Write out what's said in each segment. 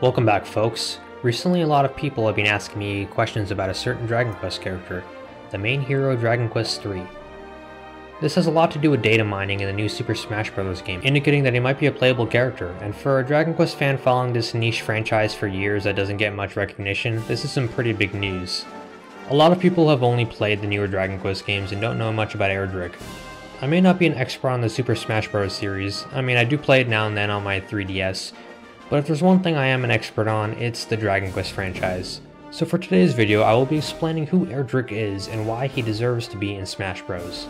Welcome back folks. Recently a lot of people have been asking me questions about a certain Dragon Quest character, the main hero of Dragon Quest III. This has a lot to do with data mining in the new Super Smash Bros. game, indicating that he might be a playable character, and for a Dragon Quest fan following this niche franchise for years that doesn't get much recognition, this is some pretty big news. A lot of people have only played the newer Dragon Quest games and don't know much about Erdrick. I may not be an expert on the Super Smash Bros. series, I mean I do play it now and then on my 3DS, but if there's one thing I am an expert on, it's the Dragon Quest franchise. So for today's video, I will be explaining who Erdrick is and why he deserves to be in Smash Bros.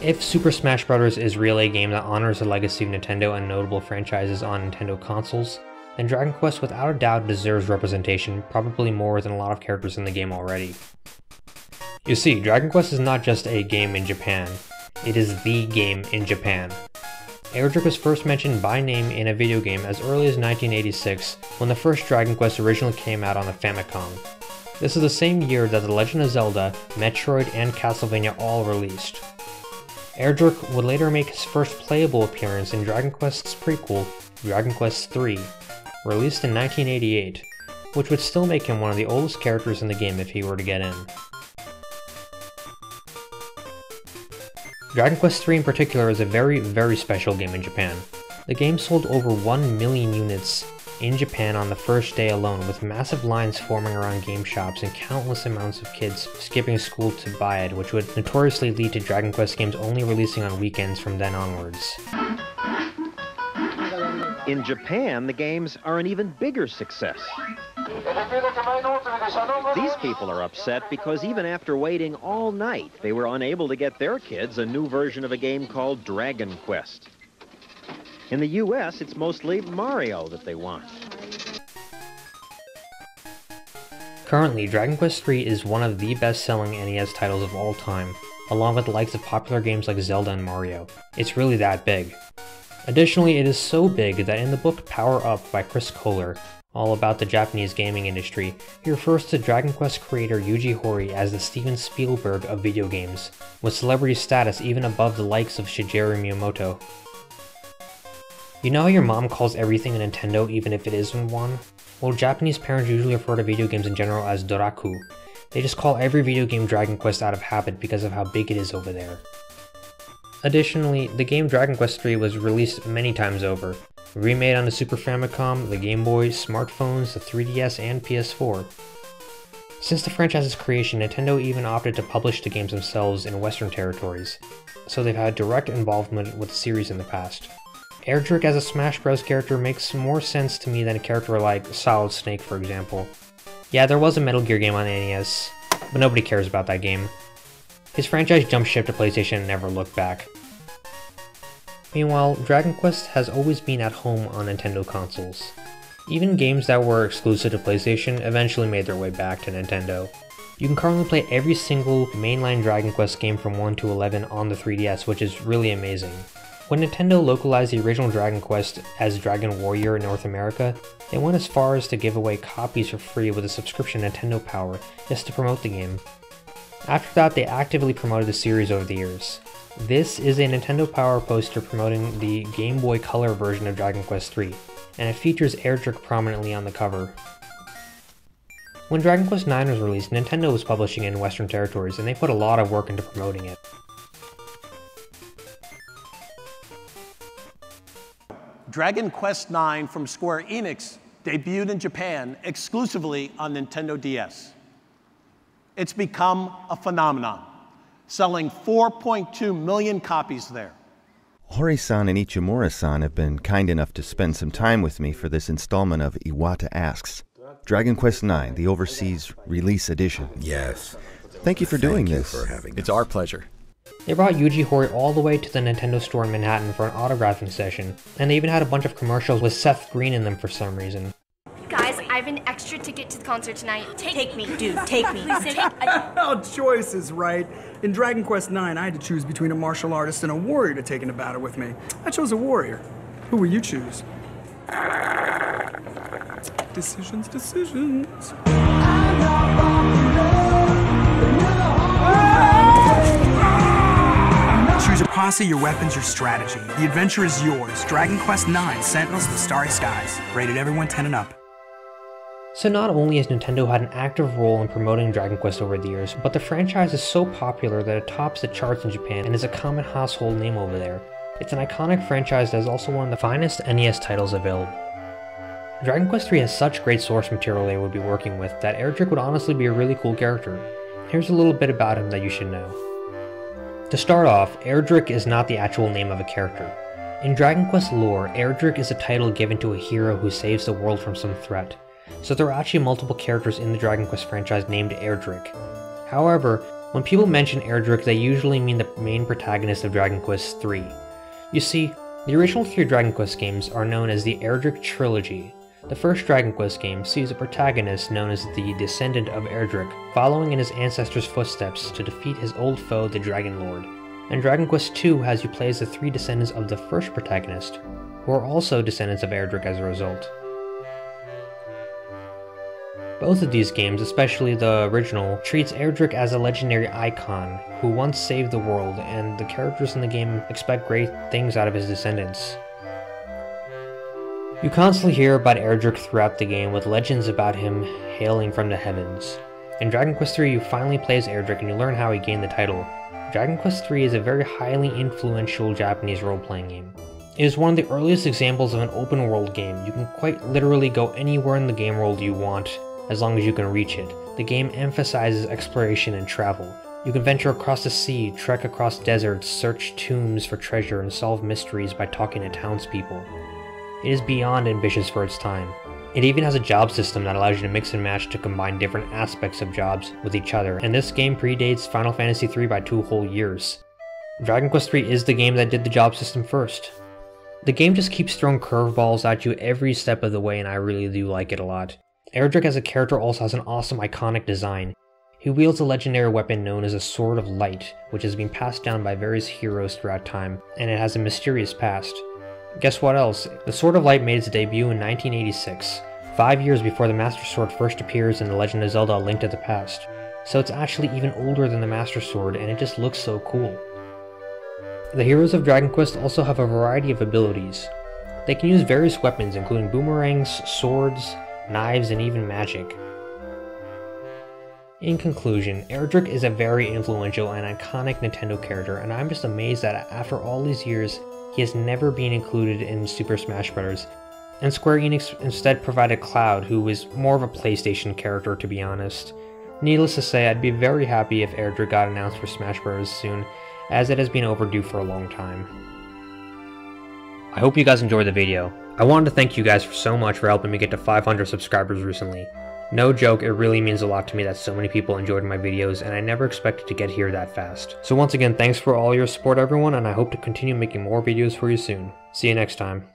If Super Smash Bros. is really a game that honors the legacy of Nintendo and notable franchises on Nintendo consoles, then Dragon Quest without a doubt deserves representation, probably more than a lot of characters in the game already. You see, Dragon Quest is not just a game in Japan, it is the game in Japan. Erdrick was first mentioned by name in a video game as early as 1986, when the first Dragon Quest originally came out on the Famicom. This is the same year that The Legend of Zelda, Metroid, and Castlevania all released. Erdrick would later make his first playable appearance in Dragon Quest's prequel, Dragon Quest III, released in 1988, which would still make him one of the oldest characters in the game if he were to get in. Dragon Quest III in particular is a very, very special game in Japan. The game sold over 1 million units in Japan on the first day alone, with massive lines forming around game shops and countless amounts of kids skipping school to buy it, which would notoriously lead to Dragon Quest games only releasing on weekends from then onwards. In Japan, the games are an even bigger success. These people are upset because even after waiting all night, they were unable to get their kids a new version of a game called Dragon Quest. In the U.S., it's mostly Mario that they want. Currently, Dragon Quest III is one of the best-selling NES titles of all time, along with the likes of popular games like Zelda and Mario. It's really that big. Additionally, it is so big that in the book Power Up by Chris Kohler, all about the Japanese gaming industry, he refers to Dragon Quest creator Yuji Horii as the Steven Spielberg of video games, with celebrity status even above the likes of Shigeru Miyamoto. You know how your mom calls everything a Nintendo even if it isn't one? Well, Japanese parents usually refer to video games in general as Dorakue. They just call every video game Dragon Quest out of habit because of how big it is over there. Additionally, the game Dragon Quest III was released many times over, remade on the Super Famicom, the Game Boy, smartphones, the 3DS, and PS4. Since the franchise's creation, Nintendo even opted to publish the games themselves in Western territories, so they've had direct involvement with the series in the past. Erdrick as a Smash Bros. character makes more sense to me than a character like Solid Snake, for example. Yeah, there was a Metal Gear game on NES, but nobody cares about that game. His franchise jumped ship to PlayStation and never looked back. Meanwhile, Dragon Quest has always been at home on Nintendo consoles. Even games that were exclusive to PlayStation eventually made their way back to Nintendo. You can currently play every single mainline Dragon Quest game from 1 to 11 on the 3DS, which is really amazing. When Nintendo localized the original Dragon Quest as Dragon Warrior in North America, they went as far as to give away copies for free with a subscription Nintendo Power just to promote the game. After that, they actively promoted the series over the years. This is a Nintendo Power poster promoting the Game Boy Color version of Dragon Quest III, and it features Erdrick prominently on the cover. When Dragon Quest IX was released, Nintendo was publishing in Western territories, and they put a lot of work into promoting it. Dragon Quest IX from Square Enix debuted in Japan exclusively on Nintendo DS. It's become a phenomenon, selling 4.2 million copies there. Horii-san and Ichimura-san have been kind enough to spend some time with me for this installment of Iwata Asks. Dragon Quest IX, the overseas release edition. Yes. Thank you for doing Thank you this. for having It's us. our pleasure. They brought Yuji Horii all the way to the Nintendo store in Manhattan for an autographing session, and they even had a bunch of commercials with Seth Green in them for some reason. Guys, I have an extra ticket to the concert tonight. Take, Take me, dude, take me. Please take it. I- Oh, choices, right? In Dragon Quest IX, I had to choose between a martial artist and a warrior to take into battle with me. I chose a warrior. Who will you choose? Decisions, decisions. Choose your posse, your weapons, your strategy. The adventure is yours. Dragon Quest IX, Sentinels of the Starry Skies. Rated everyone 10 and up. So not only has Nintendo had an active role in promoting Dragon Quest over the years, but the franchise is so popular that it tops the charts in Japan and is a common household name over there. It's an iconic franchise that is also one of the finest NES titles available. Dragon Quest III has such great source material they would be working with that Erdrick would honestly be a really cool character. Here's a little bit about him that you should know. To start off, Erdrick is not the actual name of a character. In Dragon Quest lore, Erdrick is a title given to a hero who saves the world from some threat so there are actually multiple characters in the Dragon Quest franchise named Erdrick. However, when people mention Erdrick, they usually mean the main protagonist of Dragon Quest III. You see, the original three Dragon Quest games are known as the Erdrick Trilogy. The first Dragon Quest game sees a protagonist known as the descendant of Erdrick, following in his ancestors' footsteps to defeat his old foe, the Dragon Lord. And Dragon Quest II has you play as the three descendants of the first protagonist, who are also descendants of Erdrick as a result. Both of these games, especially the original, treats Erdrick as a legendary icon who once saved the world, and the characters in the game expect great things out of his descendants. You constantly hear about Erdrick throughout the game, with legends about him hailing from the heavens. In Dragon Quest III, you finally play as Erdrick and you learn how he gained the title. Dragon Quest III is a very highly influential Japanese role-playing game. It is one of the earliest examples of an open world game. You can quite literally go anywhere in the game world you want, as long as you can reach it. The game emphasizes exploration and travel. You can venture across the sea, trek across deserts, search tombs for treasure, and solve mysteries by talking to townspeople. It is beyond ambitious for its time. It even has a job system that allows you to mix and match to combine different aspects of jobs with each other, and this game predates Final Fantasy III by two whole years. Dragon Quest III is the game that did the job system first. The game just keeps throwing curveballs at you every step of the way and I really do like it a lot. Erdrick as a character also has an awesome iconic design. He wields a legendary weapon known as a Sword of Light, which has been passed down by various heroes throughout time, and it has a mysterious past. Guess what else? The Sword of Light made its debut in 1986, five years before the Master Sword first appears in The Legend of Zelda Link to the Past. So it's actually even older than the Master Sword, and it just looks so cool. The heroes of Dragon Quest also have a variety of abilities. They can use various weapons including boomerangs, swords, knives, and even magic. In conclusion, Erdrick is a very influential and iconic Nintendo character, and I'm just amazed that after all these years, he has never been included in Super Smash Bros. And Square Enix instead provided Cloud, who is more of a PlayStation character to be honest. Needless to say, I'd be very happy if Erdrick got announced for Smash Bros. soon, as it has been overdue for a long time. I hope you guys enjoyed the video. I wanted to thank you guys for so much for helping me get to 500 subscribers recently. No joke, it really means a lot to me that so many people enjoyed my videos, and I never expected to get here that fast. So once again, thanks for all your support everyone, and I hope to continue making more videos for you soon. See you next time.